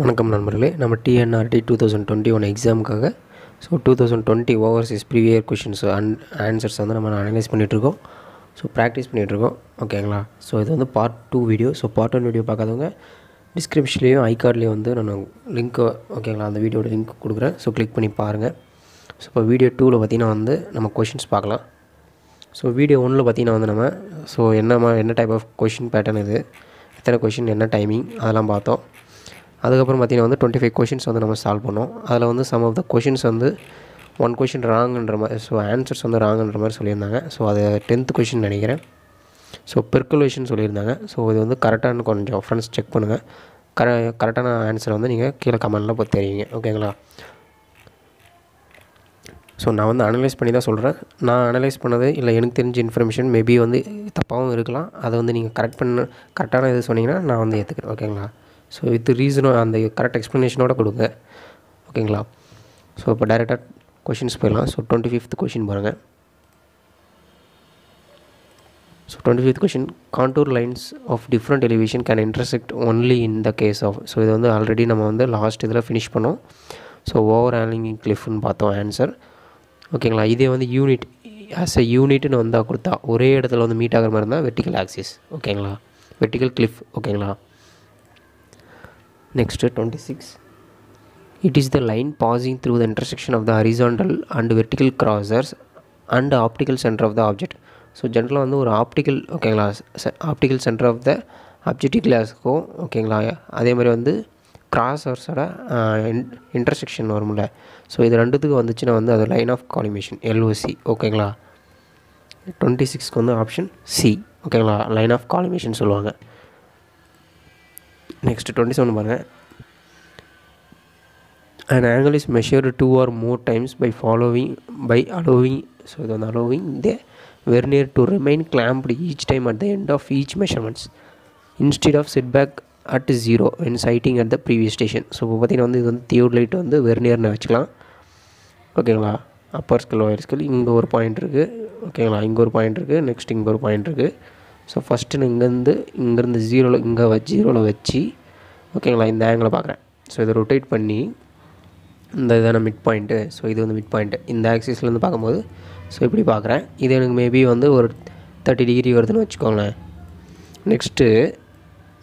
வணக்கம் நண்பர்களே. நம்ம TNRD two thousand twenty one எக்ஸாமுக்காக so two thousand twenty overseas previous questions and answers வந்து நம்ம அனலைஸ் பண்ணிகிட்ருக்கோம் ஸோ ப்ராக்டிஸ் பண்ணிகிட்ருக்கோம் ஓகேங்களா ஸோ இது வந்து part two video so part one video பார்க்காதவங்க டிஸ்கிரிப்ஷன்லேயும் ஐகார்ட்லேயும் வந்து நான் லிங்க்கு ஓகேங்களா அந்த வீடியோட லிங்க் கொடுக்குறேன். ஸோ கிளிக் பண்ணி பாருங்கள் ஸோ இப்போ வீடியோ டூவில் பார்த்தீங்கன்னா வந்து நம்ம கொஷின்ஸ் பார்க்கலாம். ஸோ வீடியோ ஒன்றில் பார்த்தீங்கன்னா வந்து நம்ம ஸோ என்ன என்ன டைப் ஆஃப் கொஷின் பேட்டர்ன் இது? எத்தனை கொஷின் என்ன டைமிங் அதெல்லாம் பார்த்தோம். அதுக்கப்புறம் பார்த்தீங்கன்னா வந்து டுவெண்ட்டி ஃபைவ் கொஷின்ஸ் வந்து நம்ம சால்வ் பண்ணோம். அதில் வந்து சம் ஆஃப் த கொஷின்ஸ் வந்து ஒன் கொஷின் ராங்குன்ற மாதிரி ஸோ ஆன்சர்ஸ் வந்து ராங்குன்ற மாதிரி சொல்லியிருந்தாங்க. ஸோ அது டென்த்து கொஷின் நினைக்கிறேன். ஸோ பெர்குலேஷன் சொல்லியிருந்தாங்க. ஸோ இது வந்து கரெக்டான கொஞ்சம் ஃப்ரெண்ட்ஸ் செக் பண்ணுங்கள் கர கரெக்டான ஆன்சரை வந்து நீங்கள் கீழே கமெண்டில் போய் தெரியுங்க ஓகேங்களா ஸோ நான் வந்து அனலைஸ் பண்ணி தான் சொல்கிறேன் நான் அனலைஸ் பண்ணது இல்லை எனக்கு தெரிஞ்ச இன்ஃபர்மேஷன் மேபி வந்து தப்பாகவும் இருக்கலாம். அதை வந்து நீங்கள் கரெக்ட் பண்ண கரெக்டான இது சொன்னீங்கன்னா நான் வந்து ஏற்றுக்கிறேன் ஓகேங்களா ஸோ வித் ரீசனும் அந்த கரெக்ட் எக்ஸ்ப்ளனேஷனோட கொடுங்க. ஓகேங்களா ஸோ இப்போ டைரெக்டாக கொஷின்ஸ் போயிடலாம். ஸோ டுவெண்ட்டி ஃபிஃப்த் கொஷின் பாருங்கள் so twenty fifth question contour lines of different elevation can intersect only in the case of so இது வந்து ஆல்ரெடி நம்ம வந்து லாஸ்ட் இதில் ஃபினிஷ் பண்ணோம். ஸோ ஓவர் ஹேலிங் கிளிஃப்னு பார்த்தோம் ஆன்சர் ஓகேங்களா இதே வந்து யூனிட் ஆஸ் எ யூனிட்னு வந்தால் கொடுத்தா ஒரே இடத்துல வந்து மீட் ஆகிற மாதிரி இருந்தால் வெர்டிக்கல் ஆக்சிஸ் ஓகேங்களா வெர்டிக்கல் கிளிஃப் ஓகேங்களா next twenty six it is the line passing through the intersection of the horizontal and vertical crosshairs and optical centre of the object so ஜென்ரலாக வந்து ஒரு ஆப்டிக்கல் ஓகேங்களா optical centre of the objective கிளாஸுக்கும் ஓகேங்களா அதே மாதிரி வந்து கிராஸர்ஸோட intersection வரும்ல. So இது ரெண்டுத்துக்கு வந்துச்சுன்னா வந்து அது லைன் ஆஃப் காலிமேஷன் எல்ஓசி ஓகேங்களா டுவெண்ட்டி சிக்ஸ்க்கு வந்து ஆப்ஷன் சி ஓகேங்களா லைன் ஆஃப் காலிமேஷன் சொல்லுவாங்க. நெக்ஸ்ட் டுவெண்ட்டி செவன் பாருங்கள் and angle is measured two or more times by following by allowing so இது வந்து allowing the vernier to remain clamped each time at the end of each measurements instead of set back at zero when sighting at the previous station so இப்போ பார்த்தீங்கன்னா வந்து இது வந்து தியூட் light வந்து வெர்னியர்னு வச்சுக்கலாம் ஓகேங்களா அப்பர் ஸ்கேல் லோயர் ஸ்கேல் இங்கே ஒரு பாயிண்ட் இருக்குது ஓகேங்களா இங்கே ஒரு பாயிண்ட் இருக்குது நெக்ஸ்ட் இங்கே ஒரு பாயிண்ட் இருக்குது ஸோ ஃபஸ்ட்டு நான் இங்கேருந்து இங்கேருந்து ஜீரோவில் இங்கே வச்சு ஜீரோவில் வச்சு ஓகேங்களா இந்த ஆங்கிளை பார்க்குறேன். ஸோ இதை ரொட்டேட் பண்ணி இந்த இதான மிட் பாயிண்ட்டு ஸோ இது வந்து மிட் பாயிண்ட்டு இந்த ஆக்சிஸ்லேருந்து பார்க்கும்போது ஸோ இப்படி பார்க்குறேன். இது எனக்கு மேபி வந்து ஒரு தேர்ட்டி டிகிரி வருதுன்னு வச்சுக்கோங்களேன். நெக்ஸ்ட்டு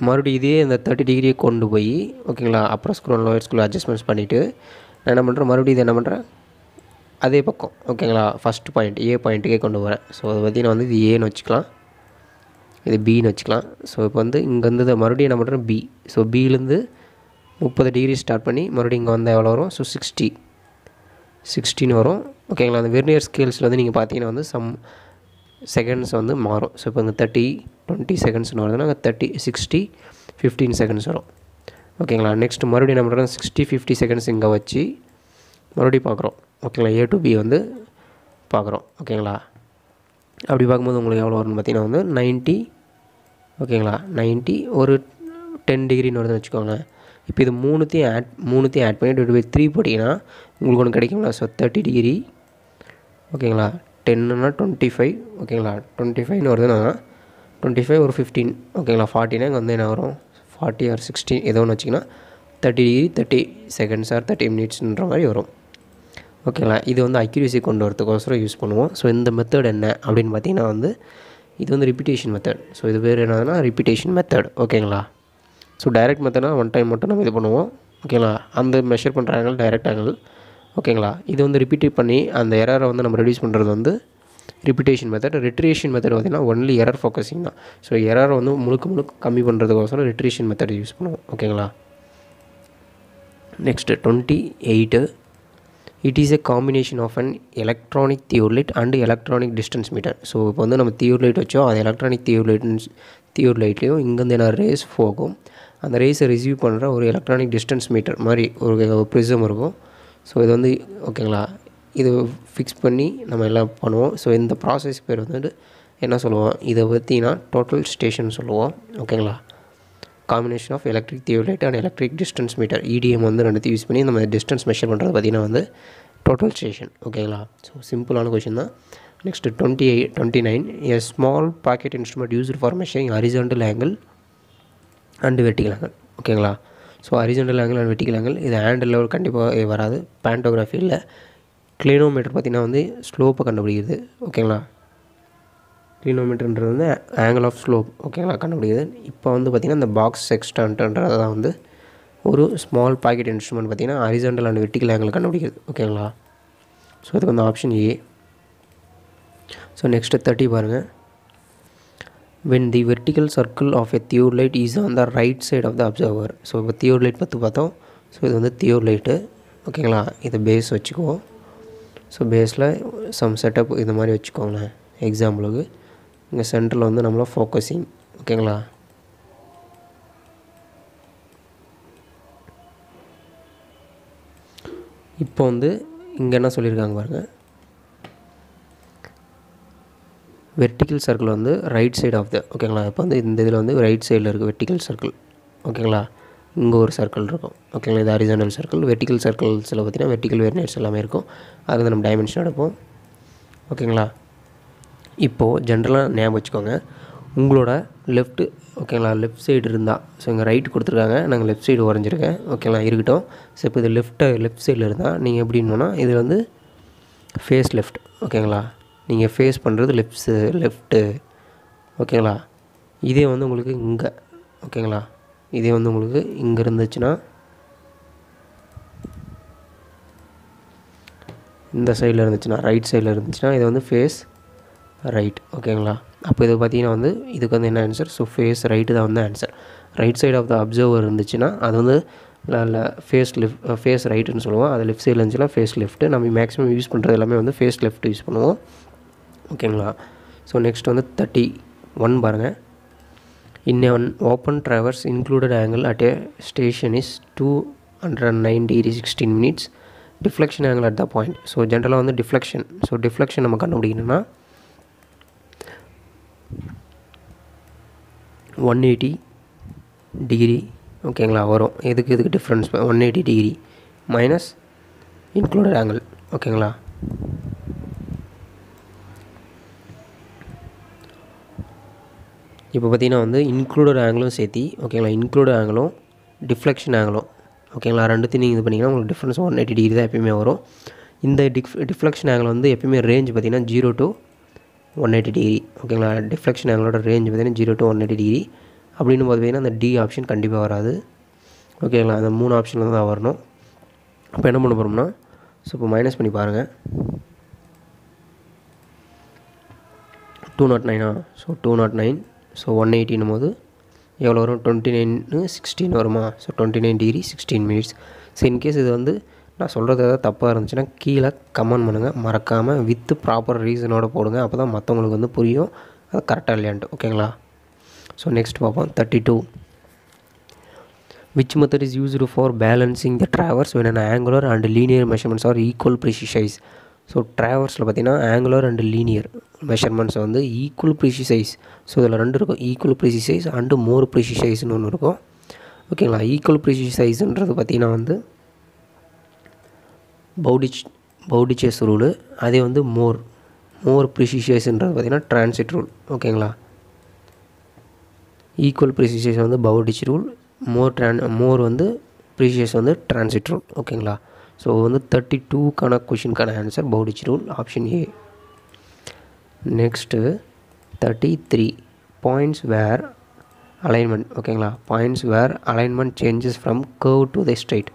மறுபடியும் இதே இந்த தேர்ட்டி டிகிரியை கொண்டு போய் ஓகேங்களா அப்புறம் ஸ்க்ரூ லோயர் ஸ்க்ரூ அட்ஜஸ்ட்மெண்ட்ஸ் பண்ணிவிட்டு நான் என்ன பண்ணுறேன் மறுபடியும் இது என்ன பண்ணுறேன் அதே பக்கம் ஓகேங்களா ஃபஸ்ட் பாயிண்ட் ஏ பாயிண்ட்டுக்கே கொண்டு போகிறேன் ஸோ அதை பற்றி நான் வந்து இது ஏன்னு வச்சுக்கலாம். இது பின்னு வச்சுக்கலாம். ஸோ இப்போ வந்து இங்கே வந்து மறுபடியும் என்ன பண்ணுறோம்? பி ஸோ பிலேருந்து முப்பது டிகிரி ஸ்டார்ட் பண்ணி மறுபடியும் இங்கே வந்தால் எவ்வளோ வரும்? ஸோ சிக்ஸ்டி சிக்ஸ்டின்னு வரும். ஓகேங்களா அந்த வெர்னியர் ஸ்கேல்ஸில் வந்து நீங்கள் பார்த்தீங்கன்னா வந்து சம் செகண்ட்ஸ் வந்து மாறும். ஸோ இப்போ இந்த தேர்ட்டி டுவெண்ட்டி செகண்ட்ஸ்னு வருதுன்னா அங்கே தேர்ட்டி சிக்ஸ்டி ஃபிஃப்டீன் செகண்ட்ஸ் வரும். ஓகேங்களா நெக்ஸ்ட் மறுபடியும் என்ன பண்ணுறோம்? சிக்ஸ்டி ஃபிஃப்டி செகண்ட்ஸ் இங்கே வச்சு மறுபடியும் பார்க்குறோம். ஓகேங்களா ஏ டு பி வந்து பார்க்குறோம். ஓகேங்களா அப்படி பார்க்கும்போது உங்களுக்கு எவ்வளோ வரும்னு பார்த்தீங்கன்னா வந்து 90 ஓகேங்களா? 90 ஒரு டென் டிகிரின்னு வருதுன்னு வச்சுக்கோங்களேன். இப்போ இது மூணுத்தையும் ஆட் மூணுத்தையும் ஆட் பண்ணி டிவைட் பை த்ரீ போட்டிங்கன்னா உங்களுக்கு ஒன்று கிடைக்குங்களா? ஸோ தேர்ட்டி டிகிரி ஓகேங்களா? டென்னுனா டுவெண்ட்டி ஃபைவ் ஓகேங்களா? டுவெண்ட்டி ஃபைவ்னு வருதுன்னா டுவெண்ட்டி ஃபைவ் ஒரு ஃபிஃப்டீன் ஓகேங்களா? ஃபார்ட்டினா இங்கே வந்து என்ன வரும்? ஃபார்ட்டி ஆர் சிக்ஸ்டீன் ஏதோ ஒன்று வச்சிங்கன்னா thirty degree thirty seconds or thirty மினிட்ஸ்ன்ற மாதிரி வரும். ஓகேங்களா? இது வந்து அக்யூரேசி கொண்டு வரதுக்கோசரம் யூஸ் பண்ணுவோம். ஸோ இந்த மெத்தட் என்ன அப்படின்னு பார்த்தீங்கன்னா வந்து இது வந்து ரிப்பிட்டேஷன் மெத்தட் ஸோ இது பேர் என்னதுன்னா ரிப்பிட்டேஷன் மெத்தட் ஓகேங்களா ஸோ டைரக்ட் மெத்தட்னா ஒன் டைம் மட்டும் நம்ம இது பண்ணுவோம். ஓகேங்களா அந்த மெஷர் பண்ணுற ஆங்கிள் டைரக்ட் ஆங்கிள் ஓகேங்களா இது வந்து ரிப்பீட் பண்ணி அந்த எரரை வந்து நம்ம ரெடியூஸ் பண்ணுறது வந்து ரிப்பிட்டேஷன் மெத்தட் ரிட்ரேஷன் மெத்தட் பார்த்திங்கன்னா ஒன்லி எரர் ஃபோக்கஸிங் தான். ஸோ எரரை வந்து முழுக்க முழுக்க கம்மி பண்ணுறதுக்கோசரம் ரிட்ரேஷன் மெத்தட் யூஸ் பண்ணுவோம். ஓகேங்களா next twenty eight it is a combination of an electronic theodolite and electronic distance meter so இப்போ வந்து நம்ம தியூர்லைட் வச்சோம். அது எலக்ட்ரானிக் தியூர்லைட்ஸ் தியூர்லைட்லேயும் இங்கேருந்து என்ன ரேஸ் போகும். அந்த ரேஸை ரிசீவ் பண்ணுற ஒரு எலக்ட்ரானிக் டிஸ்டன்ஸ் மீட்டர் மாதிரி ஒரு ப்ரிசம் இருக்கும். ஸோ இது வந்து ஓகேங்களா இது ஃபிக்ஸ் பண்ணி நம்ம எல்லாம் பண்ணுவோம். ஸோ இந்த ப்ராசஸ் பேர் வந்துட்டு என்ன சொல்லுவோம்? இதை பற்றினா டோட்டல் ஸ்டேஷன் சொல்லுவோம். ஓகேங்களா combination of electric theodolite and electric distance meter EDM வந்து ரெண்டுத்தையும் யூஸ் பண்ணி நம்ம டிஸ்டன்ஸ் மெஷர் பண்ணுறது பார்த்திங்கன்னா வந்து டோட்டல் ஸ்டேஷன் ஓகேங்களா ஸோ சிம்பிளான கொஷின் தான். Next twenty eight twenty nine a small pocket instrument used for measuring horizontal angle and vertical angle ஓகேங்களா so horizontal angle and vertical angle இது ஹேண்டில் லெவல் கண்டிப்பாக வராது. பேண்டோகிராஃபி இல்லை கிளினோமீட்டர் பார்த்திங்கன்னா வந்து ஸ்லோப்பை கண்டுபிடிக்கிறது ஓகேங்களா கிலோமீட்டர்ன்றது வந்து ஆங்கிள் ஆஃப் ஸ்லோப் ஓகேங்களா கண்டுபிடிக்குது. இப்போ வந்து பார்த்திங்கன்னா இந்த பாக்ஸ் செக்ஸ்டன்ட்ன்றது தான் வந்து ஒரு ஸ்மால் பாக்கெட் இன்ஸ்ட்ருமெண்ட் பார்த்திங்கன்னா ஹரிசண்டல் அண்ட் வெட்டிக்கல் ஆங்கிள் கண்டுபிடிக்கிறது ஓகேங்களா ஸோ இதுக்கு வந்து option A so next thirty பாருங்கள் when the vertical circle of a theodolite is on the right side of the observer so இப்போ தியூர் லைட் பற்றி பார்த்தோம். ஸோ இது வந்து தியூர் லைட்டு ஓகேங்களா இதை பேஸ் வச்சுக்குவோம். ஸோ பேஸில் சம் செட்டப் இது மாதிரி வச்சுக்கோங்களேன் எக்ஸாம்பிளுக்கு இங்கே சென்டரில் வந்து நம்மளை ஃபோக்கஸிங் ஓகேங்களா இப்போ வந்து இங்கே என்ன சொல்லியிருக்காங்க பாருங்கள் வெர்டிக்கல் சர்க்கிள் வந்து ரைட் சைடு ஆஃப் த ஓகேங்களா இப்போ வந்து இந்த இதில் வந்து ரைட் சைடில் இருக்குது வெர்டிக்கல் சர்க்கிள் ஓகேங்களா இங்கே ஒரு சர்க்கிள் இருக்கும் ஓகேங்களா இது ஹரிசாண்டல் சர்க்கிள் வெர்டிக்கல் சர்க்கிள்ஸில் பார்த்தீங்கன்னா வெர்டிக்கல் வெர்னியர்ஸ் எல்லாமே இருக்கும். அது வந்து நம்ம டைமென்ஷன் எடுப்போம் ஓகேங்களா இப்போது ஜென்ரலாக ஞாபகம் வச்சுக்கோங்க. உங்களோட லெஃப்ட்டு ஓகேங்களா லெஃப்ட் சைடு இருந்தால் ஸோ இங்கே ரைட் கொடுத்துருக்காங்க. நாங்கள் லெஃப்ட் சைடு வரைஞ்சிருக்கேன் ஓகேங்களா இருக்கட்டும். ஸோ இப்போ இது லெஃப்ட்டு லெஃப்ட் சைடில் இருந்தால் நீங்கள் எப்படின்னா இது வந்து ஃபேஸ் லெஃப்ட் ஓகேங்களா நீங்கள் ஃபேஸ் பண்ணுறது லெஃப்ட் லெஃப்ட்டு ஓகேங்களா இதே வந்து உங்களுக்கு இங்கே ஓகேங்களா இதே வந்து உங்களுக்கு இங்கே இருந்துச்சுன்னா இந்த சைடில் இருந்துச்சுன்னா ரைட் சைடில் இருந்துச்சுன்னா இது வந்து ஃபேஸ் ரைட் ஓகேங்களா அப்போ இது பார்த்தீங்கன்னா வந்து இதுக்கு வந்து என்ன ஆன்சர் ஸோ ஃபேஸ் ரைட்டு தான் வந்து answer right side of the observer இருந்துச்சுன்னா அது வந்து ஃபேஸ் லெஃப்ட் ஃபேஸ் ரைட்டுன்னு சொல்லுவோம். அது லெஃப்ட் சைடில் இருந்துச்சுன்னா ஃபேஸ் லெஃப்ட்டு நம்ம மேக்ஸிமம் யூஸ் பண்ணுறது எல்லாமே வந்து ஃபேஸ் லெஃப்ட் யூஸ் பண்ணுவோம். ஓகேங்களா ஸோ நெக்ஸ்ட் வந்து தேர்ட்டி ஒன் பாருங்கள் in one open traverse included angle at A station is two hundred and nine degree sixteen minutes deflection angle at the point so ஜென்ரலாக வந்து deflection so deflection நம்ம கண்டுபிடிக்கணும்னா one eighty degree ஓகேங்களா வரும். எதுக்கு இதுக்கு difference one eighty degree minus included angle ஓகேங்களா இப்போ பார்த்தீங்கன்னா வந்து இன்க்ளூடட் ஆங்கிளும் சேர்த்தி ஓகேங்களா இன்க்ளூடட் ஆங்கிளும் டிஃப்ளெக்ஷன் ஆங்கிளும் ஓகேங்களா ரெண்டுத்தையும் நீங்கள் இது பண்ணிங்கன்னா உங்களுக்கு டிஃப்ரென்ஸ் ஒன் எயிட்டி டிகிரி தான் எப்பயுமே வரும். இந்த டிஃப் டிஃப்ளெக்ஷன் ஆங்கிள் வந்து எப்பயுமே ரேஞ்ச் பார்த்திங்கன்னா zero to one eighty degree ஓகேங்களா டிஃப்ளெக்ஷன் ஆங்கிளோட ரேஞ்ச் பார்த்தீங்கன்னா zero to one eighty degree அப்படின்னு போது பார்த்தீங்கன்னா அந்த டி ஆப்ஷன் கண்டிப்பாக வராது. ஓகேங்களா அந்த மூணு ஆப்ஷனில் தான் வரணும். அப்போ என்ன பண்ண போகிறோம்னா ஸோ இப்போ மைனஸ் பண்ணி பாருங்கள் டூ நாட் நைனா so two nought nine so one eighteen போது எவ்வளோ வரும்? டுவெண்ட்டி நைன்னு சிக்ஸ்டீன் வருமா? So twenty nine degree sixteen minutes so in case இது வந்து நான் சொல்கிறது எதாவது தப்பாக இருந்துச்சுன்னா கீழே கமெண்ட் பண்ணுங்கள் மறக்காமல் வித்து ப்ராப்பர் ரீசனோட போடுங்க. அப்போ தான் மற்றவங்களுக்கு வந்து புரியும். அது கரெக்டாக இல்லையான்ட்டு. ஓகேங்களா ஸோ நெக்ஸ்ட் பார்ப்போம். Thirty two which method is used for balancing the traverse when an and linear measurements are equal equal so ட்ராவர்ஸில் பார்த்தீங்கன்னா ஆங்குலர் அண்ட் லீனியர் மெஷர்மெண்ட்ஸ் வந்து ஈக்குவல் ப்ரிசிசைஸ் ஸோ இதில் ரெண்டு இருக்கும். ஈக்குவல் ப்ரிசிசைஸ் அண்டு மோர் ப்ரிசிசைஸ்னு ஒன்று இருக்கும். ஓகேங்களா ஈக்குவல் ப்ரிசிசைஸ்ன்றது பார்த்தீங்கன்னா வந்து பவுடிச் பவுடிச்சஸ் ரூலு அதே வந்து மோர் மோர் ப்ரிசிஷியஸ்ன்றது பார்த்திங்கன்னா டிரான்சிட் ரூல் ஓகேங்களா? ஈக்குவல் ப்ரிசிஷியஸ் வந்து பவுடிச் ரூல் மோர் ட்ரான் மோர் வந்து ப்ரீஷியஸ் வந்து டிரான்சிட் ரூல் ஓகேங்களா? ஸோ வந்து தேர்ட்டி டூக்கான கொஷினுக்கான answer Bowditch rule option A next thirty three points where alignment ஓகேங்களா? Points where alignment changes from curve to the straight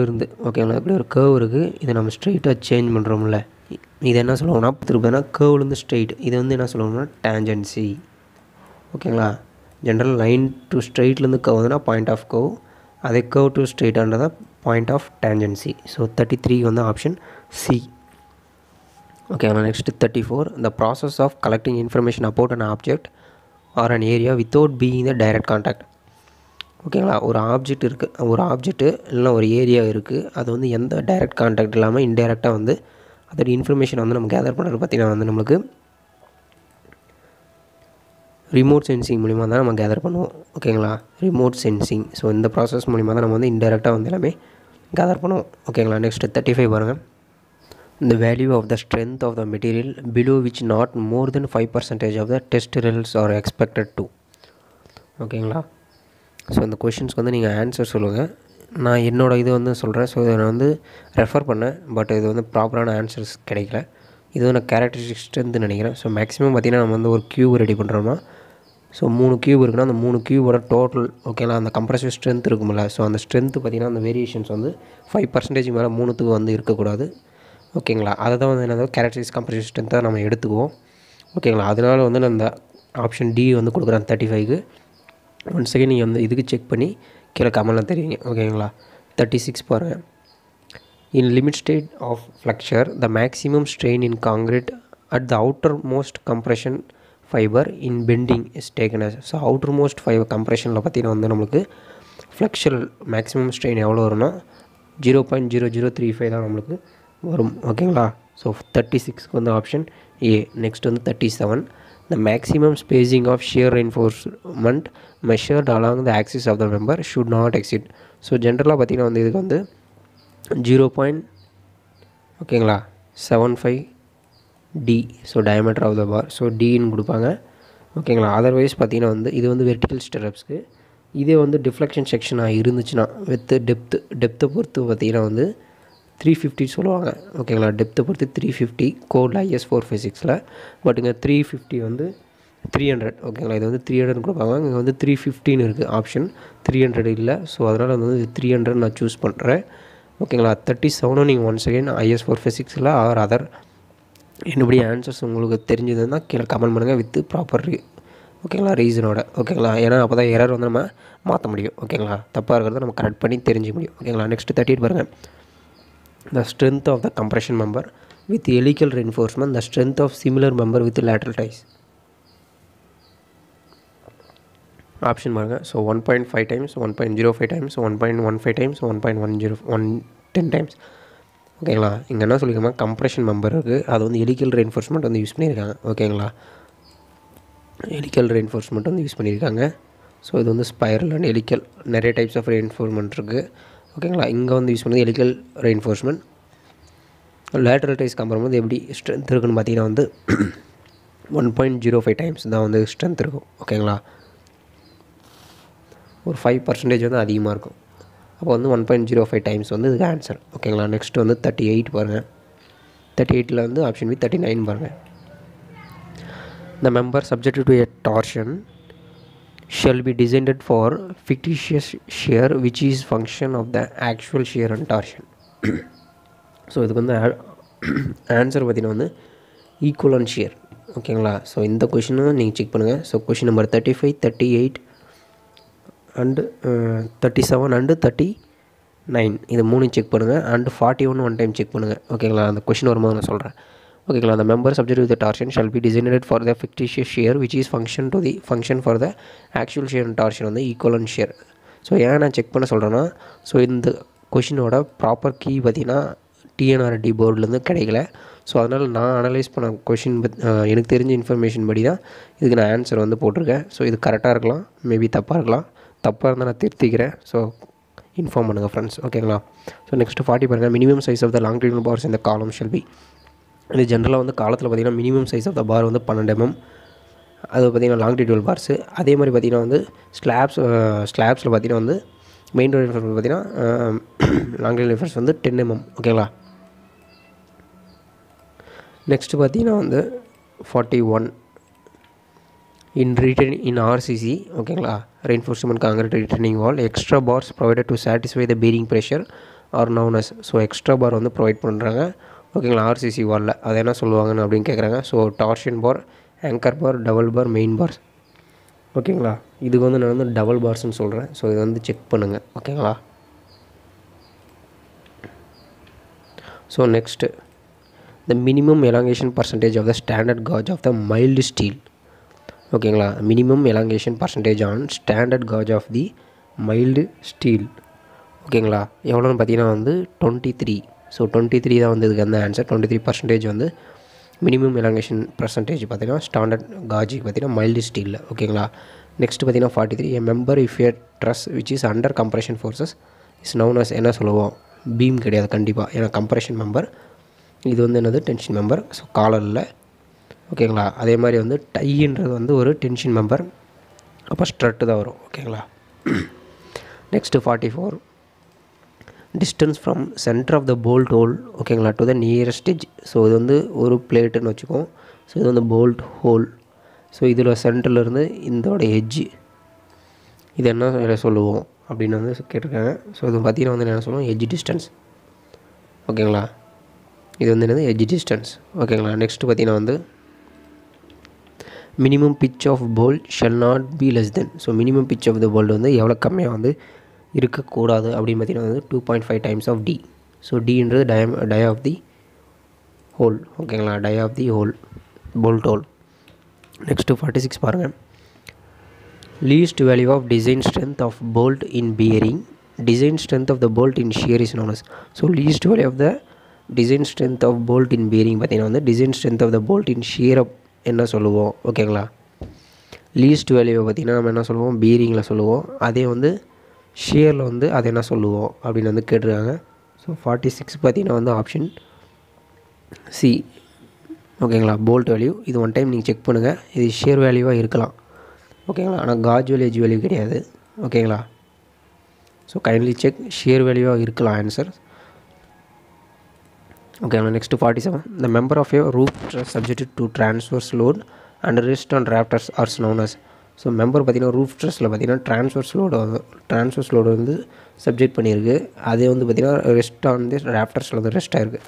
இருந்து ஓகேங்களா இப்படி ஒரு கேர்வ் இருக்குது இதை நம்ம ஸ்ட்ரெயிட்டாக சேஞ்ச் பண்ணுறோம்ல இது என்ன சொல்லுவோம்னா திருப்பினா கேர்வ்லேருந்து ஸ்ட்ரெயிட் இது வந்து என்ன சொல்லுவோம்னா டேஞ்சன்சி ஓகேங்களா ஜென்ரல் லைன் டு ஸ்ட்ரைட்லேருந்து கவுதுனா பாயிண்ட் ஆஃப் கவ் அதே curve to ஸ்ட்ரைட்டான்றதா point of tangency so thirty three வந்து ஆப்ஷன் சி ஓகேங்களா next thirty four the process of collecting information about an object or an area without being the direct contact ஓகேங்களா? ஒரு object இருக்குது ஒரு object இல்லைனா ஒரு area இருக்குது அது வந்து எந்த டைரக்ட் கான்டாக்ட் இல்லாமல் இன்டைரக்டாக வந்து அதோட இன்ஃபர்மேஷன் வந்து நம்ம கேதர் பண்ணுறது பார்த்தீங்கன்னா வந்து நம்மளுக்கு ரிமோட் சென்சிங் மூலிமா தான் நம்ம கேதர் பண்ணுவோம். ஓகேங்களா? ரிமோட் சென்சிங் ஸோ இந்த ப்ராசஸ் மூலிமா தான் நம்ம வந்து இன்டெரக்டாக வந்து எல்லாமே கேதர் பண்ணுவோம். ஓகேங்களா? நெக்ஸ்ட் தேர்ட்டி ஃபைவ் பாருங்கள் இந்த value of the strength of the material below which not more then five percentage of the test results are expected to ஓகேங்களா? ஸோ இந்த கொஷின்ஸ்க்கு வந்து நீங்கள் ஆன்சர் சொல்லுங்கள் நான் என்னோடய இது வந்து சொல்கிறேன் ஸோ இதை நான் வந்து ரெஃபர் பண்ணேன். பட் இது வந்து ப்ராப்பரான ஆன்சர்ஸ் கிடைக்கல. இது வந்து நான் கேரக்டரிஸ்டிக் நினைக்கிறேன். ஸோ மேக்ஸிமம் பார்த்திங்கன்னா நம்ம வந்து ஒரு க்யூப் ரெடி பண்ணுறோம்னா ஸோ மூணு க்யூப் இருக்குன்னா அந்த மூணு க்யூபோட டோட்டல் ஓகேங்களா அந்த கம்ப்ரஸிவ் ஸ்ட்ரென்த் இருக்கும்ல. ஸோ அந்த ஸ்ட்ரென்த்து பார்த்திங்கன்னா அந்த வேரியேஷன்ஸ் வந்து ஃபைவ் பர்சன்டேஜ் மேலே மூணுத்துக்கு வந்து இருக்கக்கூடாது. ஓகேங்களா அதை தான் வந்து என்னது? கேரக்டரிஸ் கம்ப்ரஸிவ் ஸ்ட்ரென்த்தாக நம்ம எடுத்துக்குவோம். ஓகேங்களா அதனால் வந்து நான் இந்த ஆப்ஷன் டி வந்து கொடுக்குறேன் தேர்ட்டி ஃபைவ்க்கு ஒன் செகண்ட் நீங்கள் வந்து இதுக்கு செக் பண்ணி கீழே கமெண்ட்லாம் தெரியுங்க. ஓகேங்களா தேர்ட்டி சிக்ஸ் பாருங்கள் in limit of of the the strain in in at the outermost compression fibre in bending is taken as so most fibre கம்ப்ரெஷனில் பார்த்தீங்கன்னா வந்து நம்மளுக்கு flexural மேக்ஸிமம் ஸ்ட்ரெயின் எவ்வளோ வரும்னா zero point zero zero three five தான் நம்மளுக்கு வரும். ஓகேங்களா so thirty சிக்ஸ்க்கு வந்து ஆப்ஷன் ஏ நெக்ஸ்ட் வந்து thirty seven The maximum spacing of shear reinforcement measured along the axis of the member should not exceed so ஜென்ரலாக பார்த்தீங்கன்னா வந்து இதுக்கு வந்து ஜீரோ பாயிண்ட் ஓகேங்களா seven five D so diameter of the bar so டின்னு கொடுப்பாங்க. ஓகேங்களா otherwise பார்த்தீங்கன்னா வந்து இது வந்து வெர்டிக்கல் ஸ்டெரப்ஸ்க்கு இதே வந்து டிஃப்ளெக்ஷன் செக்ஷனாக இருந்துச்சுன்னா வித் டெப்த்து டெப்த்தை பொறுத்து பார்த்தீங்கன்னா வந்து த்ரீ ஃபிஃப்டி சொல்லுவாங்க. ஓகேங்களா? டெப்த்தை பொறுத்து த்ரீ ஃபிஃப்டி கோடில் ஐஎஸ் ஃபோர் ஃபிசிக்ஸில் பட் இங்கே த்ரீ ஃபிஃப்டி வந்து த்ரீ ஹண்ட்ரட் ஓகேங்களா? இது வந்து த்ரீ ஹண்ட்ரட் கொடுப்பாங்க. இங்கே வந்து த்ரீ ஃபிஃப்டின்னு இருக்குது ஆப்ஷன் த்ரீ ஹண்ட்ரட் இல்லை. ஸோ அதனால் வந்து த்ரீ ஹண்ட்ரட் நான் சூஸ் பண்ணுறேன் ஓகேங்களா? தேர்ட்டி செவனும் நீங்கள் ஒன்ஸ் அகேன் ஐஎஸ் ஃபோர் ஃபிசிக்ஸில் ஆர் அதர் என்னுடைய ஆன்சர்ஸ் உங்களுக்கு தெரிஞ்சதுன்னா கீழே கமெண்ட் பண்ணுங்கள் வித் ப்ராப்பர் ஓகேங்களா? ரீசனோட ஓகேங்களா? ஏன்னா அப்போ தான் எரர் வந்து நம்ம மாற்ற முடியும். ஓகேங்களா? தப்பாக இருக்கிறத நம்ம கரெக்ட் பண்ணி தெரிஞ்சுக்க முடியும். ஓகேங்களா? நெக்ஸ்ட் தேர்ட்டி பாருங்கள் the strength of the compression member with helical reinforcement, the strength of similar member with lateral ties option பாருங்கள் so one point five times one point zero five times one point one five times one point one zero one ten times ஓகேங்களா இங்கே என்ன சொல்லியிருக்காங்க compression member இருக்குது அது வந்து helical reinforcement வந்து use பண்ணியிருக்காங்க ஓகேங்களா எலிக்கல் ரெயின்ஃபோர்ஸ்மெண்ட் வந்து யூஸ் பண்ணியிருக்காங்க ஸோ இது வந்து ஸ்பைரல் அண்ட் எலிக்கல் நிறைய டைப்ஸ் ஆஃப் ரெயின்ஃபோர்மெண்ட் இருக்குது ஓகேங்களா? இங்கே வந்து யூஸ் பண்ணது helical reinforcement lateral ties compare பண்ணும்போது எப்படி ஸ்ட்ரென்த் இருக்குன்னு பார்த்தீங்கன்னா வந்து one point zero five times தான் வந்து ஸ்ட்ரென்த் இருக்கும். ஓகேங்களா? ஒரு ஃபைவ் பர்சன்டேஜ் வந்து அதிகமாக இருக்கும். அப்போ வந்து one point zero five times வந்து இதுக்கு ஆன்சர் ஓகேங்களா? நெக்ஸ்ட் வந்து தேர்ட்டி எயிட் பாருங்கள் தேர்ட்டி எயிட்டில் வந்து ஆப்ஷன் பி தேர்ட்டி நைன் பாருங்கள் the member subject to a torsion shall be designed for fictitious shear which is function of the actual shear and torsion. So இதுக்கு வந்து answer பார்த்தீங்கன்னா வந்து equal and shear ஓகேங்களா so இந்த கொஷினும் நீங்கள் check பண்ணுங்கள் so question number thirty five thirty eight and thirty seven and thirty nine இது மூணு செக் பண்ணுங்கள் and forty one one time check பண்ணுங்கள் ஓகேங்களா அந்த கொஷின் வரும்போது நான் சொல்கிறேன் ஓகேங்களா அந்த member subject with torsion shall be designed for the fictitious shear which is function to the function for the actual shear and torsion வந்து ஈக்குவலன் ஷேர் ஸோ ஏன் நான் செக் பண்ண சொல்கிறேன்னா ஸோ இந்த கொஷினோட ப்ராப்பர் கீ பார்த்தீங்கன்னா டிஎன்ஆர்டி போர்ட்லேருந்து கிடைக்கல. ஸோ அதனால் நான் அனலைஸ் பண்ண கொஷின் பத் எனக்கு தெரிஞ்ச இன்ஃபர்மேஷன் படி தான் இதுக்கு நான் ஆன்சர் வந்து போட்டிருக்கேன். ஸோ இது கரெக்டாக இருக்கலாம் மேபி தப்பாக இருக்கலாம். தப்பாக இருந்தால் நான் திருத்திக்கிறேன். ஸோ இன்ஃபார்ம் பண்ணுங்கள் ஃப்ரெண்ட்ஸ் ஓகேங்களா ஸோ நெக்ஸ்ட்டு ஃபார்ட்டி பாருங்கள் minimum size of the longitudinal bars இந்த காலம் ஷெல் பி இது ஜென்ரலாக வந்து காலத்தில் பார்த்திங்கன்னா minimum size of the bar வந்து பன்னெண்டு எம்எம் அது பார்த்திங்கன்னா லாங் டியூல் பார்ஸு அதே மாதிரி பார்த்திங்கன்னா வந்து ஸ்லாப்ஸ் ஸ்லாப்ஸில் பார்த்திங்கன்னா வந்து மெயின் ரோட் ரிஃபர்ஸ் பார்த்திங்கன்னா லாங் டியூல் ரிஃபர்ஸ் வந்து டென் எம்எம் ஓகேங்களா நெக்ஸ்ட்டு பார்த்திங்கன்னா வந்து forty one in retaining RCC ஓகேங்களா reinforcement concrete retaining wall extra bars provided to satisfy the bearing pressure are known as so extra bar வந்து provide பண்ணுறாங்க ஓகேங்களா ஆர்சிசி வாரில் அதை என்ன சொல்லுவாங்கன்னு அப்படின்னு கேட்குறாங்க so torsion bar anchor bar double bar main bars ஓகேங்களா? இதுக்கு வந்து நான் வந்து டபுள் பார்ஸ்னு சொல்கிறேன் ஸோ இதை வந்து செக் பண்ணுங்கள் ஓகேங்களா? So next the minimum elongation percentage of the standard gauge of the mild steel ஓகேங்களா? Minimum elongation percentage on standard gauge of the mild steel ஓகேங்களா? எவ்வளோன்னு பார்த்தீங்கன்னா வந்து twenty three so twenty three தான் வந்து இதுக்கு அந்த ஆன்சர் டுவெண்ட்டி த்ரீ பர்சன்டேஜ் வந்து மினிமம் எலாங்கேஷன் பர்சன்டேஜ் பார்த்தீங்கன்னா ஸ்டாண்டர்ட் காஜிக்கு பார்த்தீங்கன்னா மைல்டு ஸ்டீலில் ஓகேங்களா நெக்ஸ்ட் பார்த்தீங்கன்னா forty three member of a truss which is under compression forces is known as என்ன சொல்லுவோம்? பீம் கிடையாது கண்டிப்பாக ஏன்னா கம்ப்ரெஷன் மெம்பர் இது வந்து என்னது? டென்ஷன் மெம்பர் ஸோ காலரில் ஓகேங்களா அதே மாதிரி வந்து டைன்றது வந்து ஒரு டென்ஷன் மெம்பர் அப்போ ஸ்ட்ரட்டு தான் வரும். ஓகேங்களா next forty four distance from centre of the bolt hole ஓகேங்களா டு த நியரஸ்ட் ஸோ இது வந்து ஒரு பிளேட்டுன்னு வச்சுக்கோம் ஸோ இது வந்து போல்ட் ஹோல் ஸோ இதில் சென்டர்லேருந்து இதோட எஜ்ஜு இது என்ன சொல்லுவோம்? அப்படின்னு வந்து கேட்டிருக்காங்க. ஸோ இது பார்த்தீங்கன்னா வந்து என்ன சொல்லுவோம்? எஜ் டிஸ்டன்ஸ் ஓகேங்களா இது வந்து என்னது? எஜ் டிஸ்டன்ஸ் ஓகேங்களா நெக்ஸ்ட்டு பார்த்தீங்கன்னா வந்து minimum pitch of bolt shall not be less than so minimum pitch of the bolt வந்து எவ்வளோ கம்மியாக வந்து இருக்கக்கூடாது அப்படின்னு பார்த்தீங்கன்னா வந்து two point five times of D so டின்றது dia dia of the hole ஓகேங்களா dia of the hole bolt hole next forty six பாருங்கள் least value of design strength of bolt in bearing design strength of the bolt in shear is known as so least value of the design strength of bolt in bearing பார்த்தீங்கன்னா வந்து design strength of the bolt in shear up என்ன சொல்லுவோம்? ஓகேங்களா least வேல்யூவை பார்த்திங்கன்னா நம்ம என்ன சொல்லுவோம்? பீரிங்கில் சொல்லுவோம். அதே வந்து ஷியரில் வந்து அதை என்ன சொல்லுவோம் அப்படின்னு வந்து கேட்டிருக்காங்க. ஸோ ஃபார்ட்டி சிக்ஸ் பார்த்தீங்கன்னா வந்து ஆப்ஷன் சி ஓகேங்களா போல்ட் வேல்யூ இது ஒன் டைம் நீங்கள் செக் பண்ணுங்கள் இது ஷியர் வேல்யூவாக இருக்கலாம். ஓகேங்களா ஆனால் காஜ் வேல்யூ எஜ் வேல்யூ கிடையாது. ஓகேங்களா ஸோ கைண்ட்லி செக் ஷியர் வேல்யூவாக இருக்கலாம் ஆன்சர் ஓகேங்களா next forty seven the member of a roof subject to transverse load and rest on rafters are known as so member பார்த்தீங்கன்னா ரூஃப் ஸ்ட்ரெஸ்ஸில் பார்த்தீங்கன்னா transverse load வந்து transverse load வந்து subject பண்ணியிருக்கு. அதே வந்து பார்த்திங்கன்னா ரெஸ்ட் ஆன் தி ராப்டர்ஸில் வந்து ரெஸ்ட் ஆகிருக்கு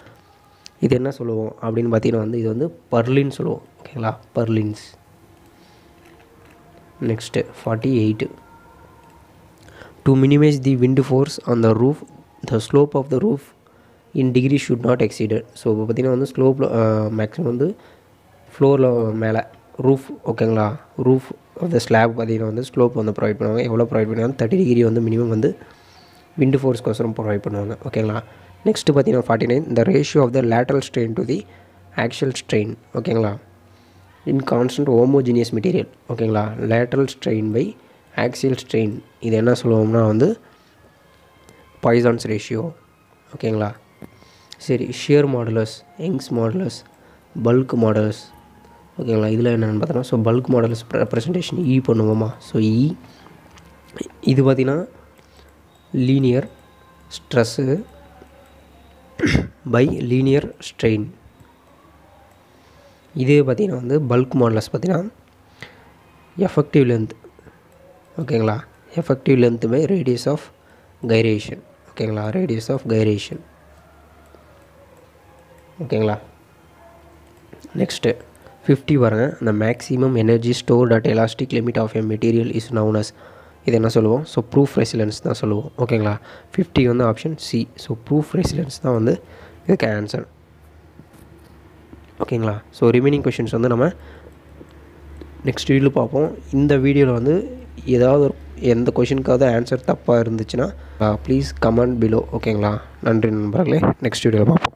இது என்ன சொல்லுவோம்? அப்படின்னு பார்த்தீங்கன்னா வந்து இது வந்து பர்லின் சொல்லுவோம். ஓகேங்களா purlins next forty eight to minimize the wind force on the roof the slope of the roof in degree should not exceeded so இப்போ பார்த்தீங்கன்னா வந்து ஸ்லோப்பில் மேக்ஸிமம் வந்து ஃப்ளோரில் மேலே. ரூஃப் ஓகேங்களா ரூஃப் ஆஃப் ஸ்லாப் பார்த்தீங்கன்னா வந்து ஸ்லோப் வந்து ப்ரொவைட் பண்ணுவாங்க. எவ்வளோ ப்ரொவைட் பண்ணுவாங்க தேர்ட்டி டிகிரி வந்து மினிமம் வந்து விண்டு ஃபோர்ஸ்க்கோசரம் ப்ரொவைட் பண்ணுவாங்க. ஓகேங்களா நெக்ஸ்ட்டு பார்த்தீங்கன்னா forty nine the ratio of the lateral strain to the actual strain ஓகேங்களா இன் கான்ஸ்டன்ட் ஹோமோஜினியஸ் மெட்டீரியல் ஓகேங்களா lateral strain by axial strain இது என்ன சொல்லுவோம்னா வந்து பாய்சான்ஸ் ரேஷியோ ஓகேங்களா சரி shear modulus Young's modulus bulk modulus ஓகேங்களா? இதில் என்னென்னு பார்த்தோன்னா so bulk modulus representation E பண்ணுவோமா? ஸோ இ e, இது பார்த்திங்கன்னா linear stress by linear strain இதே பார்த்திங்கன்னா வந்து பல்க் மாடலஸ் பார்த்திங்கன்னா எஃபெக்டிவ் லென்த் ஓகேங்களா? Effective length by radius of gyration ஓகேங்களா? ரேடியஸ் ஆஃப் கைரேஷன் ஓகேங்களா? நெக்ஸ்ட்டு ஃபிஃப்டி வரேன் அந்த maximum energy store at elastic limit of a material is known as இது என்ன சொல்லுவோம்? ஸோ ப்ரூஃப் ரெசிலன்ஸ் தான் சொல்லுவோம். ஓகேங்களா ஃபிஃப்டி வந்து option C so proof resilience தான் வந்து இதுக்கு ஆன்சர் ஓகேங்களா ஸோ ரிமைனிங் கொஷின்ஸ் வந்து நம்ம நெக்ஸ்ட் வீடியோவில் பார்ப்போம். இந்த வீடியோவில் வந்து ஏதாவது ஒரு எந்த கொஷினுக்காவது ஆன்சர் தப்பாக இருந்துச்சுன்னா ப்ளீஸ் கமெண்ட் பிலோ ஓகேங்களா நன்றி நண்பர்களே. நெக்ஸ்ட் வீடியோவில் பார்ப்போம்.